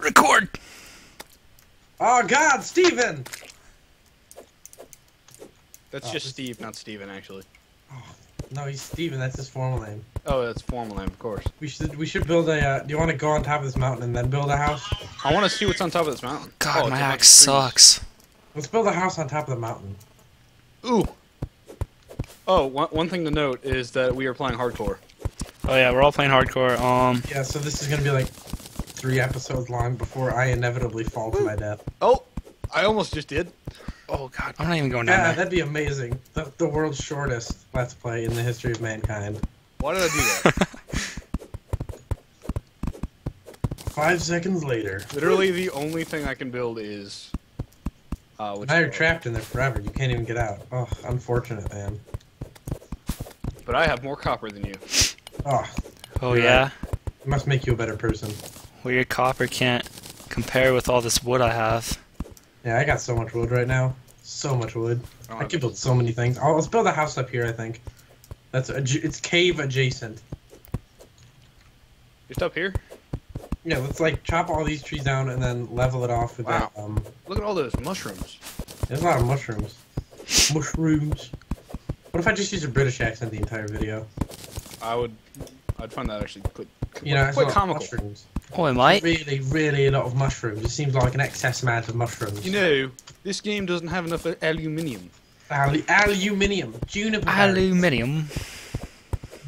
Record. Oh God, Steven! That's Oh, just this- Steve, not Steven, actually. Oh, No, he's Steven. That's his formal name. Oh, that's formal name, of course. We should we should build a. Uh, do you want to go on top of this mountain and then build a house? I want to see what's on top of this mountain. God, Oh, it's my a bunch of axe sucks. Let's build a house on top of the mountain. Ooh. Oh, one, one thing to note is that we are playing hardcore. Oh yeah, we're all playing hardcore. Um, Yeah, so this is gonna be like three episodes long before I inevitably fall to my death. Oh, I almost just did. oh god, I'm not even going down Yeah, there. that'd be amazing. The, the world's shortest Let's Play in the history of mankind. Why did I do that? Five seconds later. Literally, the only thing I can build is. Uh, which Now you're trapped in there forever. You can't even get out. Oh, unfortunate, man. But I have more copper than you. Oh, oh You're yeah, it must make you a better person. Well your copper can't compare with all this wood I have. Yeah, I got so much wood right now. So much wood. I don't I have- could build so many things. Oh, let's build a house up here. I think. That's adj- it's cave adjacent. Just up here. Yeah, let's like chop all these trees down and then level it off with Wow. that. Um, Look at all those mushrooms. there's a lot of mushrooms. Mushrooms. What if I just use a British accent the entire video? I would. I'd find that actually quite, You know, quite comical. mushrooms. Oh, it might. Really, really a lot of mushrooms. It seems like an excess amount of mushrooms. You know, this game doesn't have enough aluminium. Alu- aluminium, juniper, Aluminium.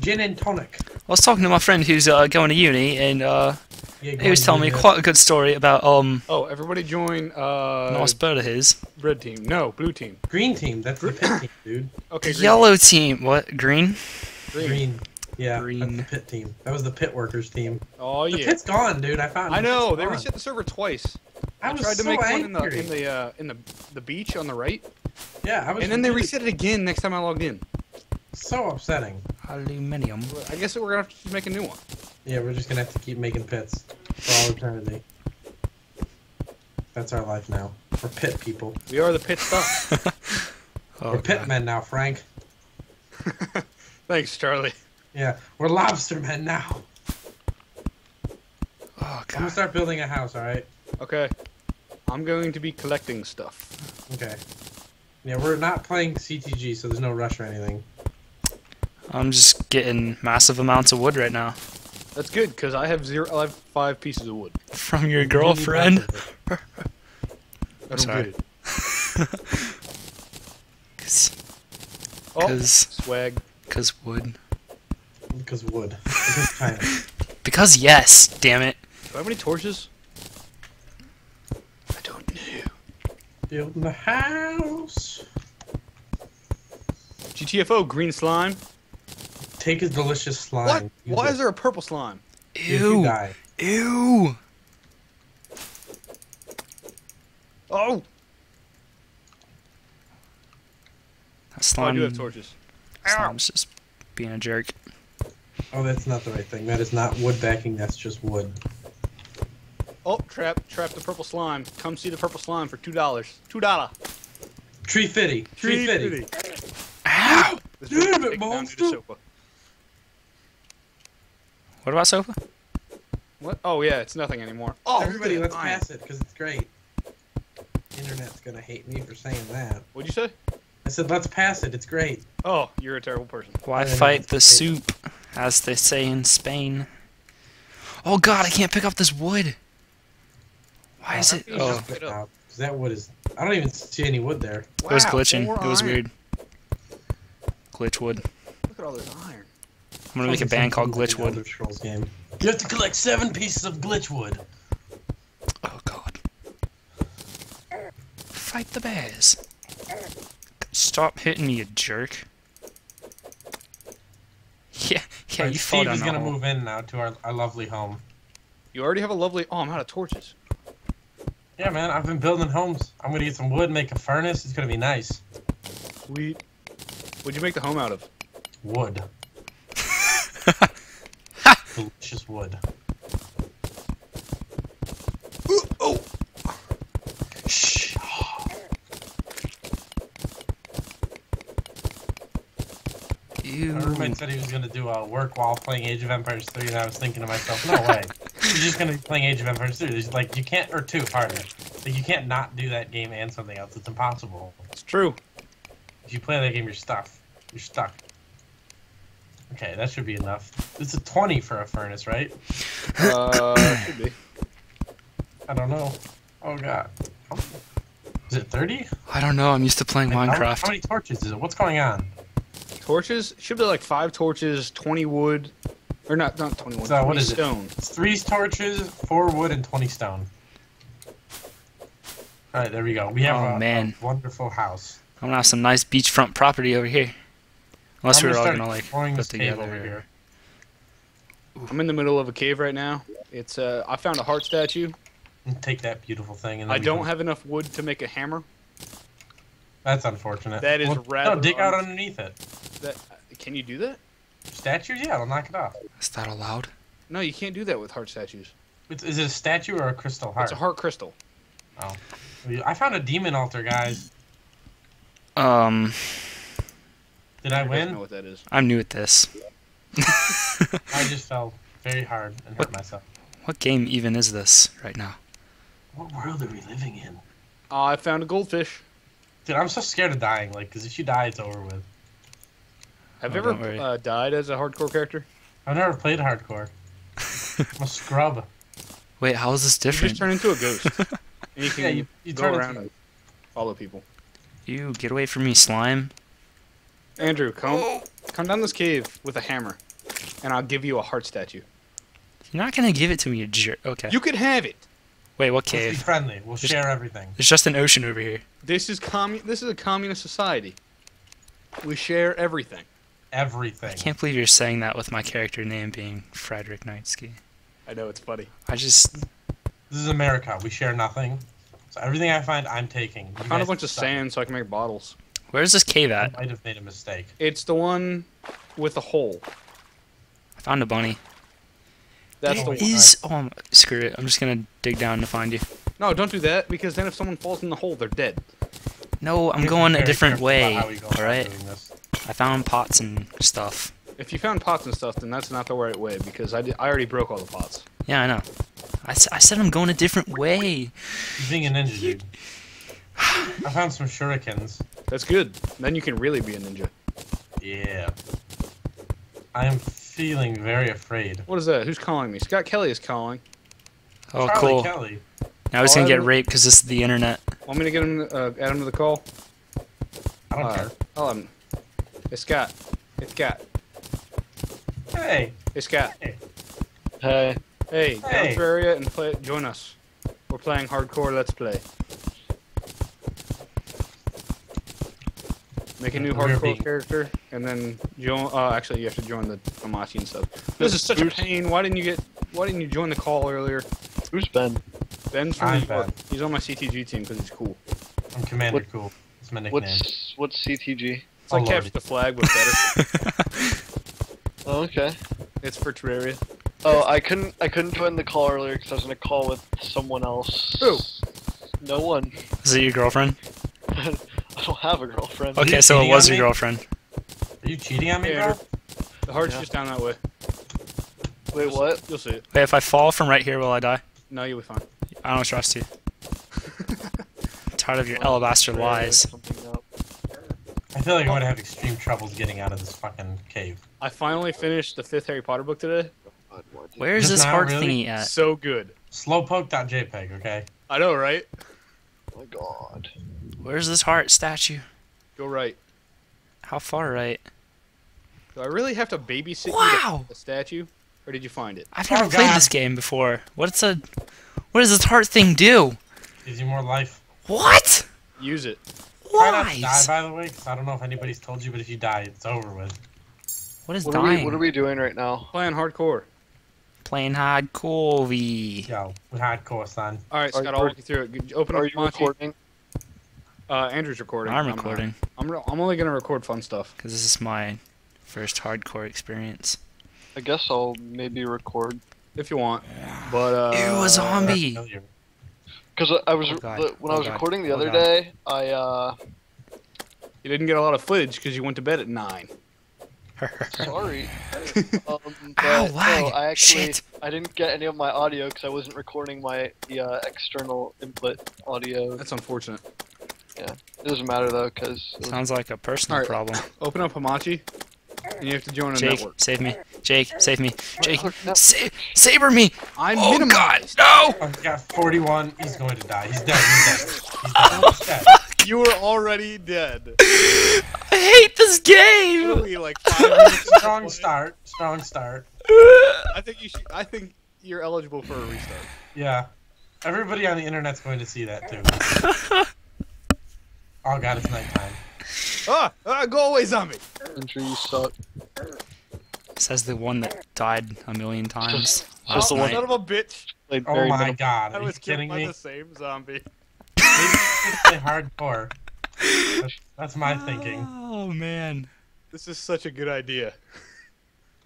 gin and tonic. I was talking to my friend who's uh, going to uni, and uh, Yeah, he was telling me on, quite a good story about um Oh, everybody join uh nice bird of his. red team. No, blue team. Green team. That's the pit team, dude. Okay, green yellow team. What? Green? Green. Green. Yeah, Green. that's the pit team. That was the pit workers team. Oh The yeah. The pit's gone, dude. I found. It. I know they gone. reset the server twice. I I was tried to so make angry. one in the in the uh, in the the beach on the right, yeah, I was. and then they reset it again next time I logged in. So upsetting. Aluminium. I guess we're gonna have to just make a new one. Yeah, we're just gonna have to keep making pits for all eternity. That's our life now. We're pit people. We are the pit stuff. Oh, we're pit God. men now, Frank. Thanks, Charlie. Yeah, we're lobster men now. Oh I'm gonna start building a house. All right. Okay, I'm going to be collecting stuff. Okay. Yeah, we're not playing CTG, so there's no rush or anything. I'm just getting massive amounts of wood right now That's good because I have zero. I have five pieces of wood. from your girlfriend. I don't Sorry. get it. Cause, Oh, cause, swag. cause wood. Because wood. Because China. Because yes. Damn it. Do I have any torches? I don't know. Building a house. GTFO green slime. Take his delicious slime. What? Use Why it. is there a purple slime? Ew. Ew. Oh, That oh I slime. do have torches. Slime's just being a jerk. Oh, that's not the right thing. That is not wood backing. That's just wood. Oh, trap, trap the purple slime. Come see the purple slime for two dollars. Two dollar. Tree fitty. Tree fitty. Ow. Damn it, monster. What about sofa? What? Oh yeah, it's nothing anymore. Oh, Everybody, let's iron. pass it because it's great. Internet's gonna hate me for saying that. What'd you say? I said, let's pass it. It's great. Oh, you're a terrible person. Why I don't know, fight the okay. soup, as they say in Spain? Oh god, I can't pick up this wood. Why is oh, it? Oh, just- it up. That wood is. I don't even see any wood there. it was glitching. It was iron. weird. Glitch wood. Look at all this iron. I'm gonna make a band called Like an Glitchwood. Elder game. You have to collect seven pieces of glitchwood. Oh god. Fight the bears. Stop hitting me, you jerk. Yeah, yeah, Alright, you fall Steve is gonna hole. move in now to our, our lovely home. You already have a lovely. Oh, I'm out of torches. Yeah, man, I've been building homes. I'm gonna get some wood, make a furnace. It's gonna be nice. Sweet. What'd you make the home out of? Wood. Delicious wood. oh. Shh. Ew. My roommate said he was gonna do uh, work while playing Age of Empires 3, and I was thinking to myself, no way. You're just gonna be playing Age of Empires 3. There's, like you can't, or two, pardon. Like you can't not do that game and something else. It's impossible. It's true. If you play that game, you're stuck. You're stuck. Okay, that should be enough. It's a 20 for a furnace, right? Uh, should be. I don't know. Oh god. Is it 30? I don't know. I'm used to playing Like, how- How, Minecraft. many torches is it? What's going on? Torches should be like five torches, twenty wood, or not not twenty wood. So, what 20 is it? stone. It's three torches, four wood, and 20 stone. Alright, there we go. We have Oh, a, man. a wonderful house. I'm gonna have some nice beachfront property over here. Unless I'm we're all gonna like put this cave together. over here. I'm in the middle of a cave right now. It's uh, I found a heart statue. Take that beautiful thing. And then I don't can- have enough wood to make a hammer. That's unfortunate. That is well, rather No, dig out underneath it. That can you do that? Statues? Yeah, I'll knock it off. Is that allowed? No, you can't do that with heart statues. It's, is it a statue or a crystal heart? It's a heart crystal. Oh. I found a demon altar, guys. Um, Did I Who doesn't know what that is? I'm new at this. I just fell very hard and hurt myself. What game even is this right now? What world are we living in? Uh, I found a goldfish. Dude, I'm so scared of dying. Like, because if you die, it's over with. Have Oh, you ever uh, died as a hardcore character? I've never played hardcore. I'm a scrub. Wait, how is this You different? just turn into a ghost, and you can Yeah, you, you go turn around into and follow people. You get away from me, slime. Andrew, come come down this cave with a hammer, and I'll give you a heart statue. You're not gonna give it to me, you jerk. Okay. You could have it. Wait, what cave? Let's be friendly. We'll Just- share everything. There's just an ocean over here. This is commu- This is a communist society. We share everything. Everything. I can't believe you're saying that with my character name being Frederick Knightsky. I know it's funny. I just This is America. We share nothing. So everything I find, I'm taking. You I found a bunch of suck. sand so I can make bottles. where's this cave at? I might have made a mistake. It's the one with the hole. I found a bunny. That's the There one. is. Oh, I'm- screw it. I'm just gonna dig down to find you. No, don't do that because then if someone falls in the hole, they're dead. No, I'm We have going a different way. about how we go about All right. Doing this. I found pots and stuff. If you found pots and stuff, then that's not the right way because I, did, I already broke all the pots. Yeah, I know. I, I said I'm going a different way. He's being a ninja, dude. I found some shurikens. That's good. Then you can really be a ninja. Yeah. I am feeling very afraid. What is that? Who's calling me? Scott Kelly is calling. Oh, Charlie cool. Kelly. Now he's Oh, gonna get raped because this is the internet. Want me to get him? Uh, add him to the call? I don't Uh, care. Tell him. Hey Scott. Hey Scott. Hey, Hey Scott. Hey, Hey, get Hey. up to area and play. Join us. We're playing hardcore. Let's play. Make a new We're hardcore being- character, and then join. Uh, actually, you have to join the Hamachi and stuff. This is such a pain. Why didn't you get? Why didn't you join the call earlier? who's Ben? Ben's from I'm New Ben. He's on my CTG team because he's cool. I'm Commander What- Cool. That's my nickname. What's what's CTG? It's like Oh, capture the flag, but better. Oh, okay. it's for Terraria. Oh, I couldn't I couldn't join the call earlier because I was in a call with someone else. Who? No one. Is it your girlfriend? I don't have a girlfriend. Okay, so it was your me? girlfriend. Are you cheating on me, Yeah, bro? The heart's Yeah. just down that way. Wait, what? You'll see it. Wait, if I fall from right here, will I die? No, you'll be fine. I don't trust you. I'm tired of your alabaster lies. Something up. I feel like I'm gonna have extreme troubles getting out of this fucking cave. I finally finished the fifth Harry Potter book today. God, what did- Where is Just this now, heart really? thingy at? So good. Slowpoke.jpg, okay? I know, right? Oh my god. Where's this heart statue? Go right. How far right? Do I really have to babysit you Wow! to the statue, or did you find it? I've never Oh, played God. this game before. What's a? What does this heart thing do? Gives you more life. What? Use it. Try not to die, by the way, because I don't know if anybody's told you, but if you die, it's over with. What is What are, we, dying? what are we doing right now? Playing hardcore. Playing hardcore. V. Yo, we hardcore, son. All right, Are Scott, you I'll rec- walk you through it. Open Are up you Hamachi. recording? Uh, Andrew's recording. I'm recording I'm, re- I'm only gonna record fun stuff. because this is my first hardcore experience. I guess I'll maybe record. if you want. But uh, Ew, a zombie. Familiar. Because I was Oh, the- when Oh, I was God. recording the Oh, other God. day, I uh You didn't get a lot of footage because you went to bed at nine. Sorry. um, but, Ow, no. I actually Shit. I didn't get any of my audio because I wasn't recording my the, uh, external input audio. That's unfortunate. Yeah, it doesn't matter though because Sounds like a personal Alright. problem. Open up Hamachi, and you have to join a Jake, network. save me. Jake, save me. Jake, No. sa- saber me. I'm Oh God, no! Oh, he's got 41. He's going to die. He's dead. He's dead. He's dead. He's dead. You were already dead. I hate this game. Literally like five Strong start. Strong start. I think you should. I think you're eligible for a restart. Yeah. Everybody on the internet's going to see that too. oh god, it's nighttime. Ah! ah go away, zombie! Andrew, you suck. Says the one that died a million times Just last the one- night. Son of a bitch! Played Oh my minimal- god, I are you was killed kidding by me? the same zombie. Maybe you play hardcore. That's, that's my thinking. Oh man. This is such a good idea.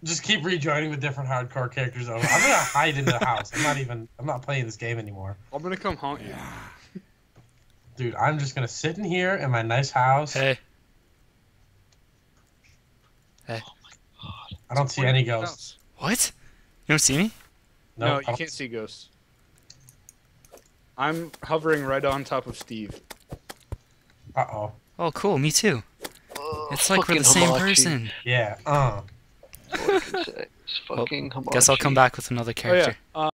Just keep rejoining with different hardcore characters over. I'm gonna hide in the house. I'm not even. I'm not playing this game anymore, I'm gonna come haunt you. dude. I'm just gonna sit in here in my nice house. Hey, I don't see any ghosts. what? You don't see me? No, Nope, I you can't see ghosts. I'm hovering right on top of Steve. Uh-oh. Oh, cool. Me too. Ugh, It's like we're the same Hamachi. person. Yeah. Uh. That's all I can say. It's fucking Guess I'll come back with another Oh character. yeah. Uh,